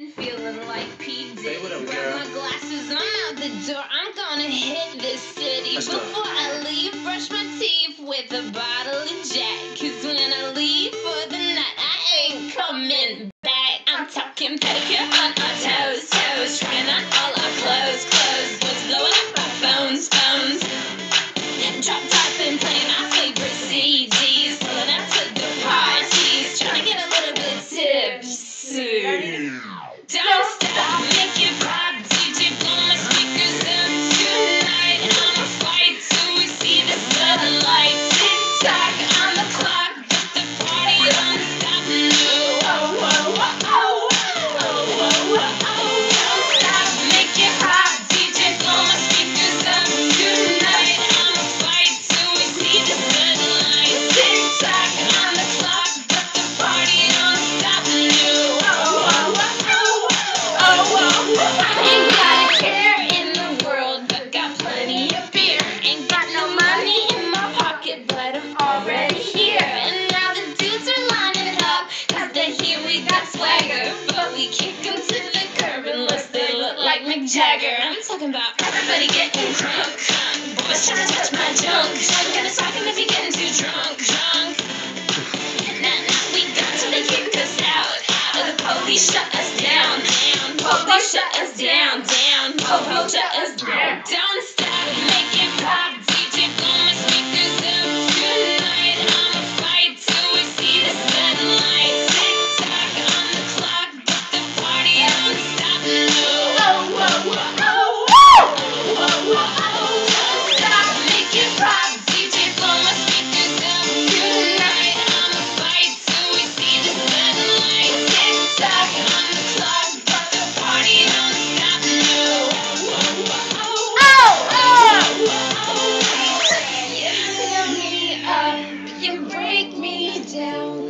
Feeling like P. Diddy. Up, my glasses, I'm out the door. I'm gonna hit this city. Let's Before go. I leave, brush my teeth with a bottle of Jack. Cause when I leave for the night, I ain't coming back. I'm talking better. I'll make you Jagger. I'm talking about everybody getting drunk. Boys trying to touch my junk. I'm gonna sock him if he getting too drunk. Drunk. Nah, nah, we got till they kick us out. Or the police shut down.